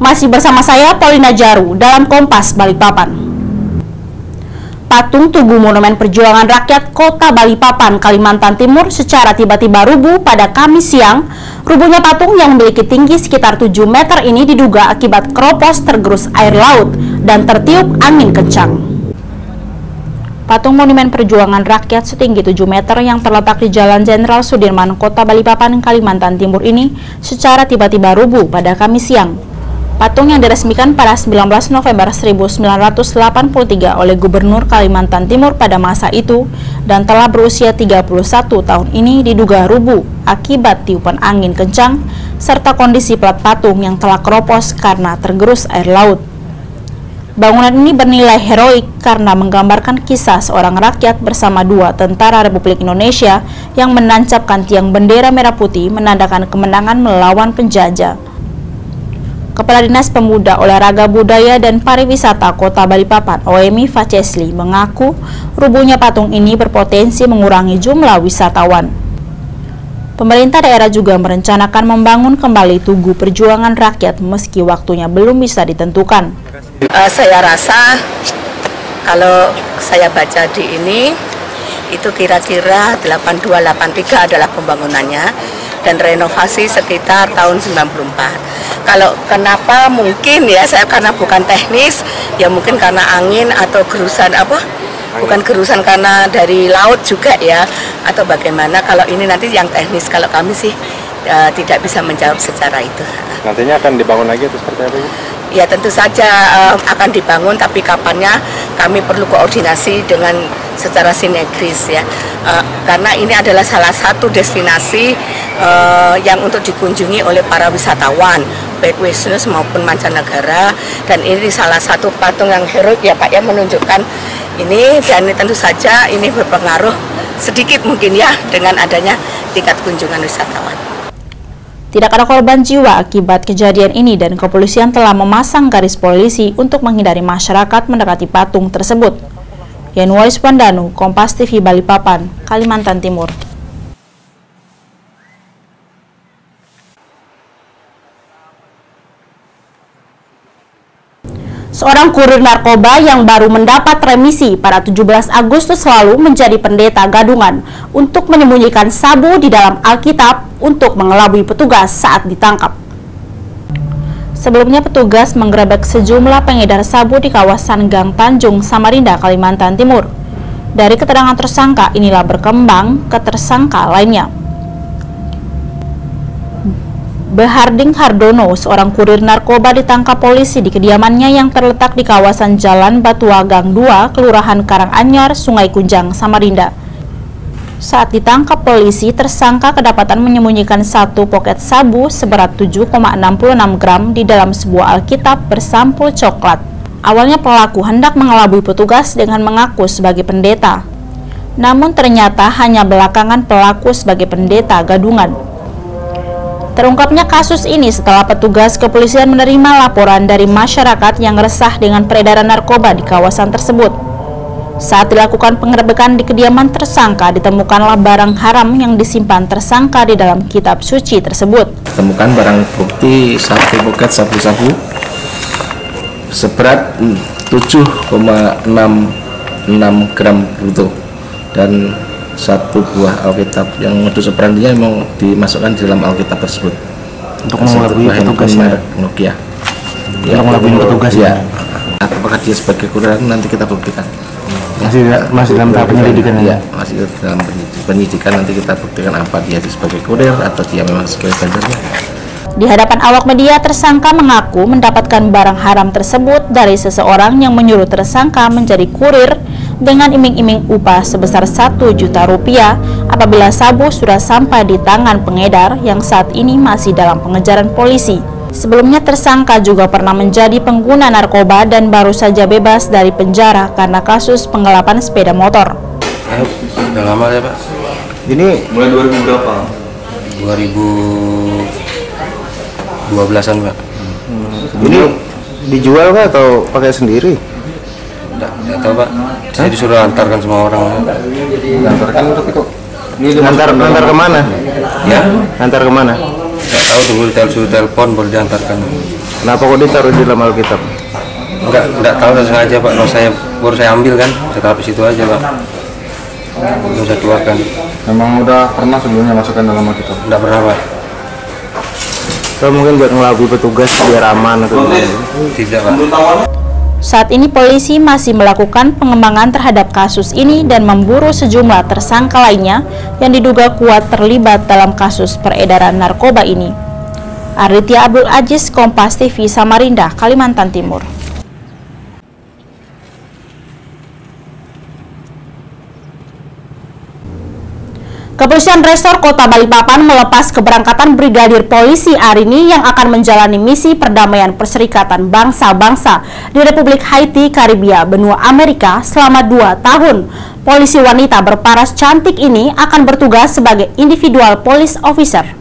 Masih bersama saya Paulina Jaru dalam Kompas Balikpapan. Patung Tugu Monumen Perjuangan Rakyat Kota Balikpapan, Kalimantan Timur secara tiba-tiba rubuh pada Kamis siang. Rubuhnya patung yang memiliki tinggi sekitar 7 meter ini diduga akibat keropos tergerus air laut dan tertiup angin kencang. Patung Monumen Perjuangan Rakyat setinggi 7 meter yang terletak di Jalan Jenderal Sudirman, Kota Balikpapan, Kalimantan Timur ini secara tiba-tiba rubuh pada Kamis siang. Patung yang diresmikan pada 19 November 1983 oleh Gubernur Kalimantan Timur pada masa itu dan telah berusia 31 tahun ini diduga rubuh akibat tiupan angin kencang serta kondisi plat patung yang telah keropos karena tergerus air laut. Bangunan ini bernilai heroik karena menggambarkan kisah seorang rakyat bersama dua tentara Republik Indonesia yang menancapkan tiang bendera merah putih menandakan kemenangan melawan penjajah. Kepala Dinas Pemuda Olahraga Budaya dan Pariwisata Kota Balikpapan OMI Facesli mengaku rubuhnya patung ini berpotensi mengurangi jumlah wisatawan. Pemerintah daerah juga merencanakan membangun kembali Tugu Perjuangan Rakyat meski waktunya belum bisa ditentukan. Uh, saya rasa kalau saya baca di ini itu kira-kira 8283 adalah pembangunannya dan renovasi sekitar tahun 94. Kalau kenapa mungkin ya saya karena bukan teknis ya mungkin karena angin atau gerusan apa bukan gerusan karena dari laut juga ya atau bagaimana kalau ini nanti yang teknis kalau kami sih uh, tidak bisa menjawab secara itu. Nantinya akan dibangun lagi atau seperti apa? Ya tentu saja uh, akan dibangun, tapi kapannya kami perlu koordinasi dengan secara sinergis ya, uh, karena ini adalah salah satu destinasi uh, yang untuk dikunjungi oleh para wisatawan, baik wisnus maupun mancanegara, dan ini salah satu patung yang heroik ya Pak ya menunjukkan ini dan tentu saja ini berpengaruh sedikit mungkin ya dengan adanya tingkat kunjungan wisatawan. Tidak ada korban jiwa akibat kejadian ini dan kepolisian telah memasang garis polisi untuk menghindari masyarakat mendekati patung tersebut. Yanuaris Pandanu, Kompas TV Balikpapan, Kalimantan Timur. Seorang kurir narkoba yang baru mendapat remisi pada 17 Agustus lalu menjadi pendeta gadungan untuk menyembunyikan sabu di dalam Alkitab untuk mengelabui petugas saat ditangkap. Sebelumnya petugas menggerebek sejumlah pengedar sabu di kawasan Gang Tanjung, Samarinda, Kalimantan Timur. Dari keterangan tersangka inilah berkembang ke tersangka lainnya. Beharding Hardono, seorang kurir narkoba ditangkap polisi di kediamannya yang terletak di kawasan Jalan Batua Gang 2, Kelurahan Karanganyar, Sungai Kunjang, Samarinda. Saat ditangkap polisi, tersangka kedapatan menyembunyikan satu poket sabu seberat 7,66 gram di dalam sebuah Alkitab bersampul coklat. Awalnya pelaku hendak mengelabui petugas dengan mengaku sebagai pendeta. Namun ternyata hanya belakangan pelaku sebagai pendeta gadungan. Terungkapnya kasus ini setelah petugas kepolisian menerima laporan dari masyarakat yang resah dengan peredaran narkoba di kawasan tersebut. Saat dilakukan penggerbekan di kediaman tersangka, ditemukanlah barang haram yang disimpan tersangka di dalam kitab suci tersebut. Temukan barang bukti satu buket sabu-sabu seberat 7,66 gram itu dan satu buah Alkitab yang modus operandinya memang dimasukkan di dalam Alkitab tersebut. Untuk mengelabui petugas ya? Nokia. Ya, untuk mengelabui petugas ya. apakah dia sebagai kurir nanti kita buktikan masih masih dalam tahap penyelidikan ya masih dalam penyidikan. Nanti kita buktikan apa dia sebagai kurir atau dia memang sebagai bandarnya di hadapan awak media, tersangka mengaku mendapatkan barang haram tersebut dari seseorang yang menyuruh tersangka menjadi kurir dengan iming-iming upah sebesar 1 juta rupiah apabila sabu sudah sampai di tangan pengedar yang saat ini masih dalam pengejaran polisi. Sebelumnya tersangka juga pernah menjadi pengguna narkoba dan baru saja bebas dari penjara karena kasus penggelapan sepeda motor. Eh, udah lama ya Pak? Ini mulai 2000 berapa? 2012an Pak. Hmm. Ini dijual nggak atau pakai sendiri? Tidak tahu Pak. Saya disuruh antarkan semua orang. Antarkan untuk itu. Ini antar antar ke mana? Ya. Antar ke mana? Nggak tahu tunggu telepon telepon baru diantarkan. Kenapa kok ditaruh di dalam Alkitab? nggak nggak tahu saya sengaja pak. Kalau saya baru saya ambil kan? Saya taruh di situ aja pak. Belum saya keluarkan. Memang udah pernah sebelumnya masukkan dalam Alkitab. nggak pernah pak. Atau mungkin buat ngelabui petugas biar aman atau gimana? tidak pak Saat ini polisi masih melakukan pengembangan terhadap kasus ini dan memburu sejumlah tersangka lainnya yang diduga kuat terlibat dalam kasus peredaran narkoba ini. Aritya Abdul Aziz, Kompas TV, Samarinda, Kalimantan Timur. Kepolisian Resor Kota Balikpapan melepas keberangkatan Brigadir Polisi Arini yang akan menjalani misi perdamaian Perserikatan Bangsa-Bangsa di Republik Haiti, Karibia, benua Amerika selama dua tahun. Polisi wanita berparas cantik ini akan bertugas sebagai individual police officer.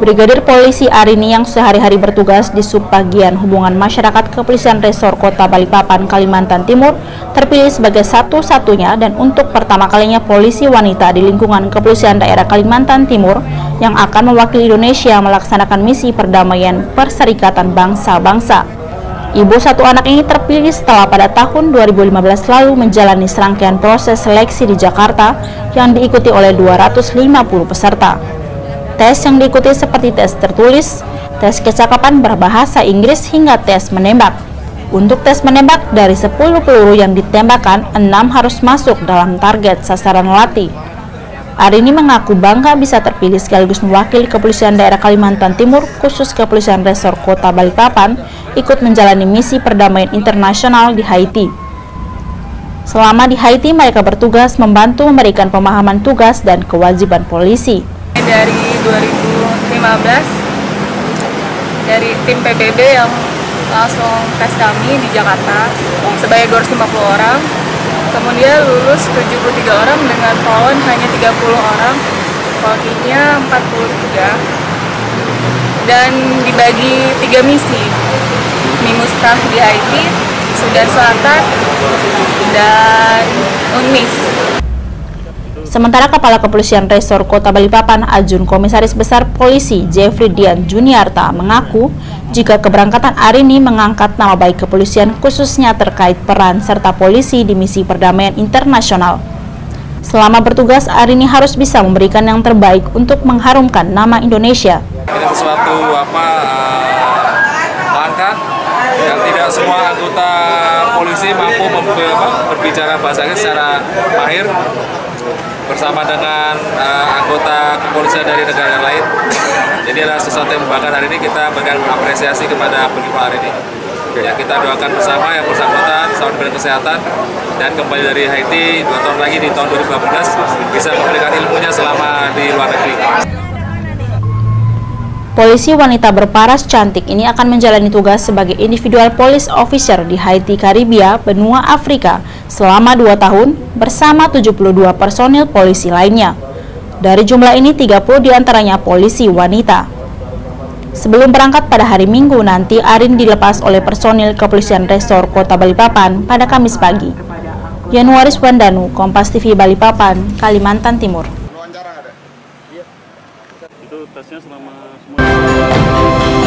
Brigadir Polisi Arini yang sehari-hari bertugas di Subbagian Hubungan Masyarakat Kepolisian Resor Kota Balikpapan, Kalimantan Timur, terpilih sebagai satu-satunya dan untuk pertama kalinya polisi wanita di lingkungan Kepolisian Daerah Kalimantan Timur yang akan mewakili Indonesia melaksanakan misi perdamaian Perserikatan Bangsa-Bangsa. Ibu satu anak ini terpilih setelah pada tahun 2015 lalu menjalani serangkaian proses seleksi di Jakarta yang diikuti oleh 250 peserta. Tes yang diikuti seperti tes tertulis, tes kecakapan berbahasa Inggris hingga tes menembak. Untuk tes menembak, dari 10 peluru yang ditembakkan, 6 harus masuk dalam target sasaran latih. Arini mengaku bangga bisa terpilih sekaligus mewakili Kepolisian Daerah Kalimantan Timur khusus Kepolisian Resor Kota Balikpapan ikut menjalani misi perdamaian internasional di Haiti. Selama di Haiti, mereka bertugas membantu memberikan pemahaman tugas dan kewajiban polisi. dari 2015 dari tim PBB yang langsung tes kami di Jakarta sebanyak 250 orang. Kemudian lulus 73 orang dengan pawon hanya 30 orang. Wakilnya 43 dan dibagi tiga misi. Minustah di Haiti, Sudan Selatan, dan UNMIS Sementara Kepala Kepolisian Resor Kota Balikpapan Ajun Komisaris Besar Polisi Jeffrey Dian Juniarta mengaku jika keberangkatan Arini mengangkat nama baik kepolisian khususnya terkait peran serta polisi di misi perdamaian internasional. Selama bertugas, Arini harus bisa memberikan yang terbaik untuk mengharumkan nama Indonesia. Ini sesuatu apa eh, langkah yang tidak semua anggota polisi mampu berbicara bahasa secara mahir bersama dengan eh, anggota kepolisian dari negara lain. Jadi adalah sesuatu yang membanggakan hari ini kita berikan apresiasi kepada Pengibar hari ini. Ya, kita doakan bersama yang bersangkutan selalu diberi kesehatan dan kembali dari Haiti dua tahun lagi di tahun 2018 bisa memberikan ilmunya selama di luar negeri. Polisi wanita berparas cantik ini akan menjalani tugas sebagai individual police officer di Haiti, Karibia, benua Afrika selama 2 tahun bersama 72 personil polisi lainnya. Dari jumlah ini 30 di antaranya polisi wanita. Sebelum berangkat pada hari Minggu nanti, Arin dilepas oleh personil Kepolisian Resor Kota Balikpapan pada Kamis pagi. Januaris Wandanu, Kompas TV Balikpapan, Kalimantan Timur. Itu tesnya selama 啊！